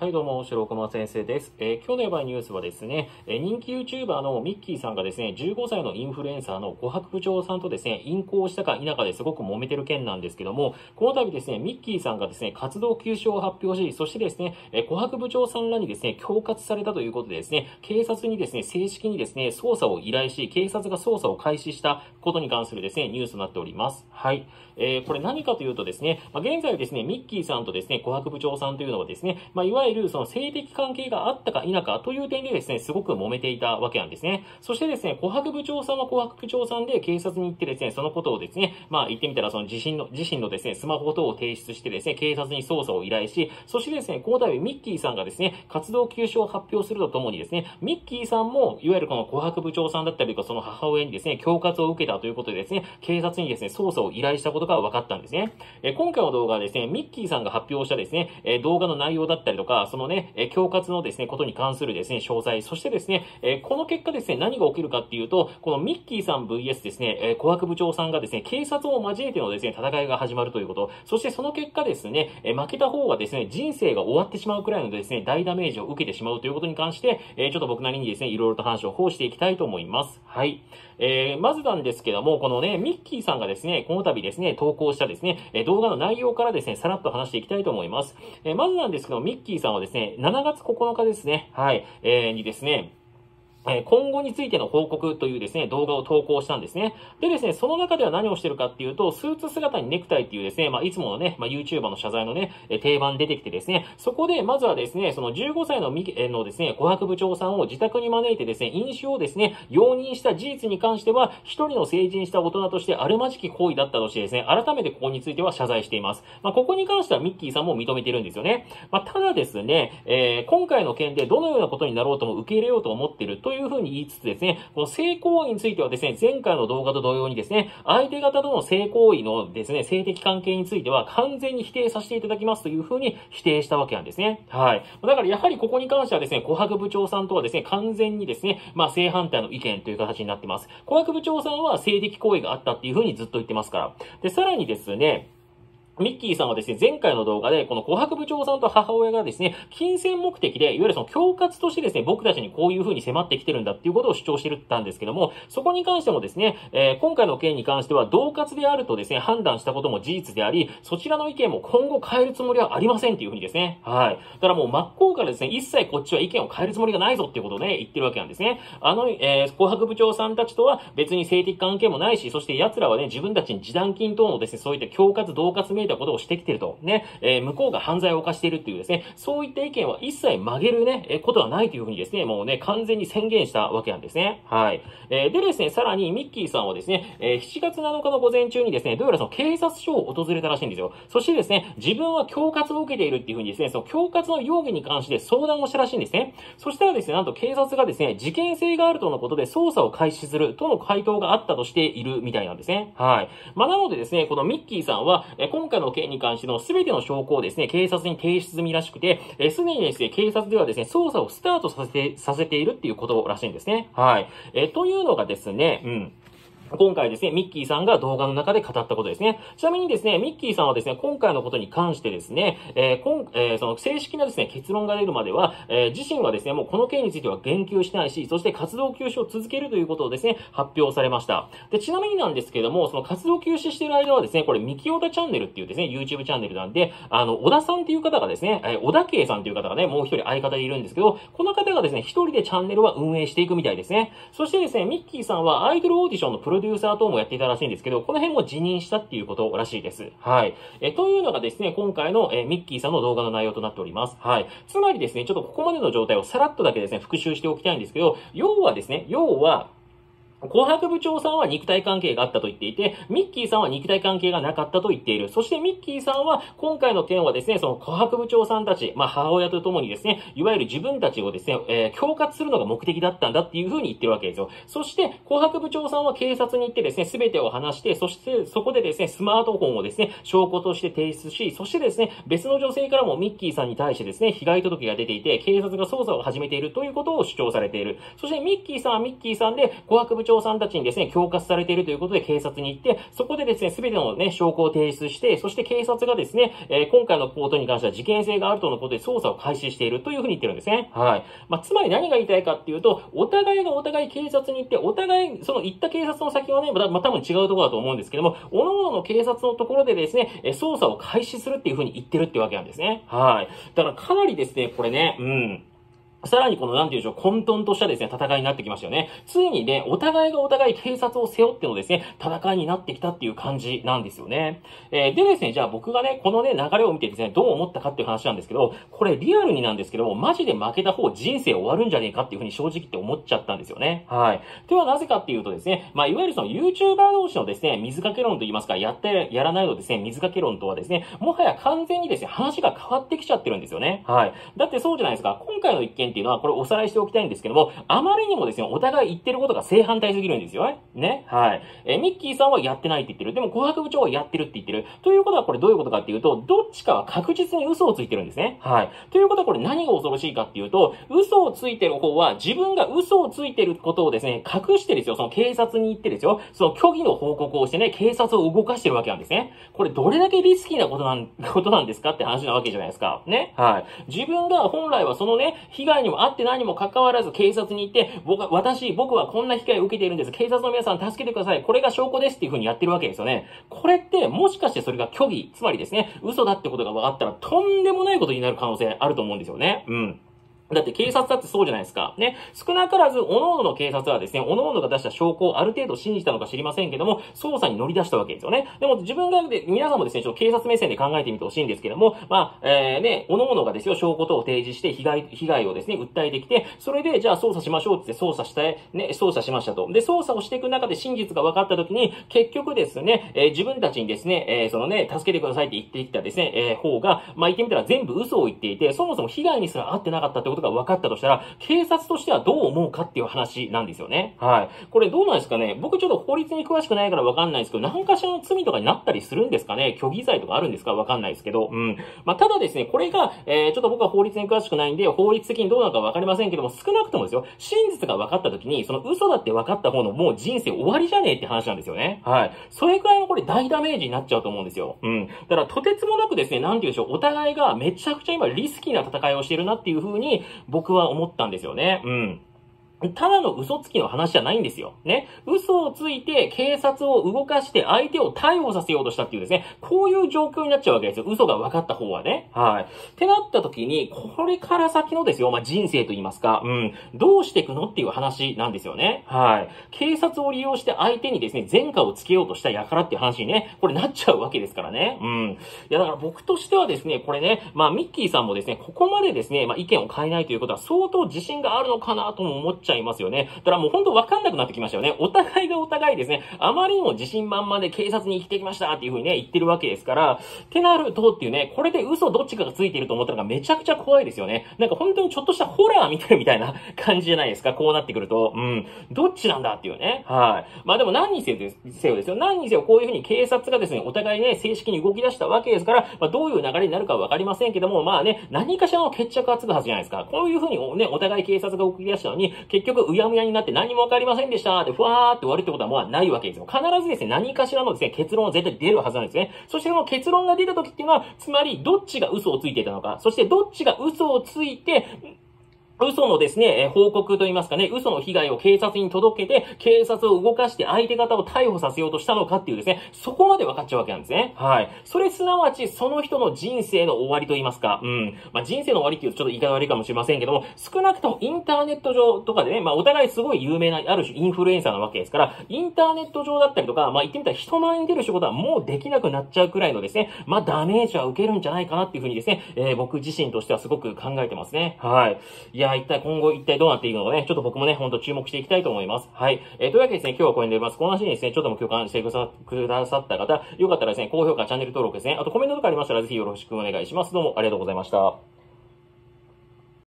はい、どうも、白熊先生です。えー今日のやばいニュースはですね、えー人気 YouTuber のミッキーさんがですね、15歳のインフルエンサーの琥珀部長さんとですね、淫行したか否かですごく揉めてる件なんですけども、この度ですね、ミッキーさんがですね、活動休止を発表し、そしてですね、えー琥珀部長さんらにですね、恐喝されたということでですね、警察にですね、正式にですね、捜査を依頼し、警察が捜査を開始したことに関するですね、ニュースとなっております。はい。えーこれ何かというとですね、まあ、現在ですね、ミッキーさんとですね、琥珀部長さんというのはですね、まあ、いわゆるその性的関係があったか否かという点でですね、すごく揉めていたわけなんですね。そしてですね、琥珀部長さんは琥珀部長さんで警察に行ってですね、そのことをですね、まあ言ってみたらその自身の、自身のですね、スマホ等を提出してですね、警察に捜査を依頼し、そしてですね、この度ミッキーさんがですね、活動休止を発表するとともにですね、ミッキーさんも、いわゆるこの琥珀部長さんだったりとか、その母親にですね、恐喝を受けたということでですね、警察にですね、捜査を依頼したことが分かったんですね。え今回の動画はですね、ミッキーさんが発表したですね、え動画の内容だったりとか、そのね、え恐喝のですね、ことに関するですね、詳細、そしてですね、えーこの結果ですね、何が起きるかっていうと、このミッキーさん VS ですね、えー琥珀部長さんがですね、警察を交えてのですね、戦いが始まるということ、そしてその結果ですね、えー負けた方がですね、人生が終わってしまうくらいのですね、大ダメージを受けてしまうということに関して、えーちょっと僕なりにですね、いろいろと話を放していきたいと思います。はい。えーまずなんですけども、このね、ミッキーさんがですね、この度ですね、投稿したですね、え動画の内容からですね、さらっと話していきたいと思います。えーまずなんですけど、ミッキーさんはですね、7月9日ですね、はい、えーにですね、え今後についての報告というですね、動画を投稿したんですね。でですね、その中では何をしてるかっていうと、スーツ姿にネクタイっていうですね、まあ、いつものね、まあ、YouTuber の謝罪のね、え定番出てきてですね、そこで、まずはですね、その15歳のミキ、えのですね、琥珀部長さんを自宅に招いてですね、飲酒をですね、容認した事実に関しては、一人の成人した大人としてあるまじき行為だったとしてですね、改めてここについては謝罪しています。まあ、ここに関してはミッキーさんも認めてるんですよね。まあ、ただですね、えー今回の件でどのようなことになろうとも受け入れようと思っているとというふうに言いつつですね、この性行為についてはですね、前回の動画と同様にですね、相手方との性行為のですね、性的関係については完全に否定させていただきますというふうに否定したわけなんですね。はい。だからやはりここに関してはですね、琥珀部長さんとはですね、完全にですね、まあ正反対の意見という形になってます。琥珀部長さんは性的行為があったっていうふうにずっと言ってますから。で、さらにですね、ミッキーさんはですね、前回の動画で、この琥珀部長さんと母親がですね、金銭目的で、いわゆるその恐喝としてですね、僕たちにこういう風に迫ってきてるんだっていうことを主張してるったんですけども、そこに関してもですね、えー今回の件に関しては、同喝であるとですね、判断したことも事実であり、そちらの意見も今後変えるつもりはありませんっていう風にですね、はい。だからもう真っ向からですね、一切こっちは意見を変えるつもりがないぞっていうことをね、言ってるわけなんですね。あの、えー、琥珀部長さんたちとは別に性的関係もないし、そして奴らはね、自分たちに示談金等のですね、そういった恐喝、同喝めいたことをしてきてると。ね、えー向こうが犯罪を犯しているっていうですね、そういった意見は一切曲げるね、えーことはないというふうにですね、もうね、完全に宣言したわけなんですね。はい。えーでですね、さらにミッキーさんはですね、えー7月7日の午前中にですね、どうやらその警察署を訪れたらしいんですよ。そしてですね、自分は恐喝を受けているっていうふうにですね、その恐喝の容疑に関して相談をしたらしいんですね。そしたらですね、なんと警察がですね、事件性があるとのことで捜査を開始するとの回答があったとしているみたいなんですね。はい。まあ、なのでですね、このミッキーさんは、えー今回の件に関しての全ての証拠をですね、警察に提出済みらしくて、えすでにですね、警察ではですね、捜査をスタートさせて、させているっていうことらしいんですね。はい。えというのがですね、うん。今回ですね、ミッキーさんが動画の中で語ったことですね。ちなみにですね、ミッキーさんはですね、今回のことに関してですね、えーこんえーその正式なですね、結論が出るまでは、えー自身はですね、もうこの件については言及してないし、そして活動休止を続けるということをですね、発表されました。で、ちなみになんですけども、その活動休止している間はですね、これ、ミキオタチャンネルっていうですね、YouTube チャンネルなんで、あの、小田さんっていう方がですね、えー小田圭さんっていう方がね、もう一人相方でいるんですけど、この方がですね、一人でチャンネルは運営していくみたいですね。そしてですね、ミッキーさんはアイドルオーディションのプロデューサー等もやっていたらしいんですけど、この辺も辞任したっていうことらしいです。はい。え、というのがですね、今回の、えミッキーさんの動画の内容となっております。はい。つまりですね、ちょっとここまでの状態をさらっとだけですね、復習しておきたいんですけど、要はですね、要は、紅白部長さんは肉体関係があったと言っていて、ミッキーさんは肉体関係がなかったと言っている。そしてミッキーさんは、今回の件はですね、その紅白部長さんたち、まあ母親と共にですね、いわゆる自分たちをですね、えー恐喝するのが目的だったんだっていうふうに言ってるわけですよ。そして、紅白部長さんは警察に行ってですね、すべてを話して、そしてそこでですね、スマートフォンをですね、証拠として提出し、そしてですね、別の女性からもミッキーさんに対してですね、被害届が出ていて、警察が捜査を始めているということを主張されている。そしてミッキーさんはミッキーさんで、紅白部長長さんたちにですね、恐喝されているということで警察に行って、そこでですね、すべてのね、証拠を提出して、そして警察がですね、えー、今回のことに関しては事件性があるとのことで捜査を開始しているというふうに言ってるんですね。はい。まあ、つまり何が言いたいかっていうと、お互いがお互い警察に行って、お互い、その行った警察の先はね、まあ、多分違うところだと思うんですけども、各々の警察のところでですね、捜査を開始するっていうふうに言ってるってわけなんですね。はい。だからかなりですね、これね、うん。さらにこの、なんて言うんでしょう、混沌としたですね、戦いになってきましたよね。ついにね、お互いがお互い警察を背負ってのですね、戦いになってきたっていう感じなんですよね。えー、でですね、じゃあ僕がね、このね、流れを見てですね、どう思ったかっていう話なんですけど、これリアルになんですけど、マジで負けた方人生終わるんじゃねえかっていうふうに正直って思っちゃったんですよね。はい。ではなぜかっていうとですね、まあ、いわゆるその YouTuber 同士のですね、水かけ論と言いますか、やって、やらないのですね、水かけ論とはですね、もはや完全にですね、話が変わってきちゃってるんですよね。はい。だってそうじゃないですか、今回の一件っていうのは、これおさらいしておきたいんですけども、あまりにもですね、お互い言ってることが正反対すぎるんですよね。ね。はい。えー、ミッキーさんはやってないって言ってる。でも、紅白部長はやってるって言ってる。ということはこれどういうことかっていうと、どっちかは確実に嘘をついてるんですね。はい。ということはこれ何が恐ろしいかっていうと、嘘をついてる方は自分が嘘をついてることをですね、隠してですよ、その警察に行ってですよ、その虚偽の報告をしてね、警察を動かしてるわけなんですね。これどれだけリスキーなことなん、ことなんですかって話なわけじゃないですか。ね。はい。自分が本来はそのね、被害にもあって何も関わらず警察に行って、僕は、私、僕はこんな被害を受けているんです。警察の皆さん助けてください。これが証拠ですっていう風にやってるわけですよね。これって、もしかしてそれが虚偽、つまりですね、嘘だってことが分かったら、とんでもないことになる可能性あると思うんですよね。うん。だって警察だってそうじゃないですか。ね。少なからず、各々の警察はですね、各々が出した証拠をある程度信じたのか知りませんけども、捜査に乗り出したわけですよね。でも自分がで、皆さんもですね、ちょっと警察目線で考えてみてほしいんですけども、まあ、えー、ね、各々がですよ、証拠等を提示して被害、被害をですね、訴えてきて、それで、じゃあ捜査しましょうって捜査したい、ね、捜査しましたと。で、捜査をしていく中で真実が分かった時に、結局ですね、えー、自分たちにですね、えー、そのね、助けてくださいって言ってきたですね、えー、方が、まあ、言ってみたら全部嘘を言っていて、そもそも被害にすら合ってなかったってことが分かったとしたら、警察としてはどう思うかっていう話なんですよね。はい。これどうなんですかね僕ちょっと法律に詳しくないからわかんないですけど、何かしらの罪とかになったりするんですかね虚偽罪とかあるんですか？わかんないですけど。うん。まあ、ただですね、これが、えー、ちょっと僕は法律に詳しくないんで、法律的にどうなのかわかりませんけども、少なくともですよ、真実が分かった時に、その嘘だって分かった方のもう人生終わりじゃねえって話なんですよね。はい。それくらいのこれ大ダメージになっちゃうと思うんですよ。うん。だからとてつもなくですね、なんて言うんでしょう、お互いがめちゃくちゃ今リスキーな戦いをしてるなっていう風に僕は思ったんですよね。うん。ただの嘘つきの話じゃないんですよ。ね。嘘をついて警察を動かして相手を逮捕させようとしたっていうですね、こういう状況になっちゃうわけですよ。嘘が分かった方はね。はい。ってなった時に、これから先のですよ、まあ、人生と言いますか、うん、どうしていくのっていう話なんですよね。はい。警察を利用して相手にですね、前科をつけようとした輩っていう話にね、これなっちゃうわけですからね。うん。いや、だから僕としてはですね、これね、まあ、ミッキーさんもですね、ここまでですね、まあ、意見を変えないということは相当自信があるのかなとも思っちゃうちゃいますよね。だからもうほんとわかんなくなってきましたよね。お互いがお互いですね、あまりにも自信満々で警察に生きてきましたっていう風にね、言ってるわけですから、ってなるとっていうね、これで嘘どっちかがついていると思ったのがめちゃくちゃ怖いですよね。なんか本当にちょっとしたホラー見てるみたいな感じじゃないですか。こうなってくると。うん。どっちなんだっていうね。はい。まあでも何にせよですよですよ。何にせよこういう風に警察がですね、お互いね、正式に動き出したわけですから、まあどういう流れになるかわかりませんけども、まあね、何かしらの決着がつくはずじゃないですか。こういう風にね、お互い警察が動き出したのに、結結局うやむやになって何もわかりませんでしたってふわーって終わるってことはもうないわけですよ。必ずですね、何かしらのですね、結論は絶対出るはずなんですね。そしてその結論が出た時っていうのは、つまりどっちが嘘をついていたのか、そしてどっちが嘘をついて、嘘のですね、報告といいますかね、嘘の被害を警察に届けて、警察を動かして相手方を逮捕させようとしたのかっていうですね、そこまで分かっちゃうわけなんですね。はい。それすなわち、その人の人生の終わりと言いますか、うん。まあ、人生の終わりっていうとちょっと言い方悪いかもしれませんけども、少なくともインターネット上とかでね、まあ、お互いすごい有名な、ある種インフルエンサーなわけですから、インターネット上だったりとか、まあ、言ってみたら人前に出る仕事はもうできなくなっちゃうくらいのですね、まあ、ダメージは受けるんじゃないかなっていうふうにですね、えー、僕自身としてはすごく考えてますね。はい。いや、一体今後、一体どうなっていくのかね、ちょっと僕もね、ほんと注目していきたいと思います。はい。えー、というわけでですね、今日はこれに出ます。この話にですね、ちょっとも共感してくださった方、よかったらですね、高評価、チャンネル登録ですね、あとコメントとかありましたらぜひよろしくお願いします。どうもありがとうございました。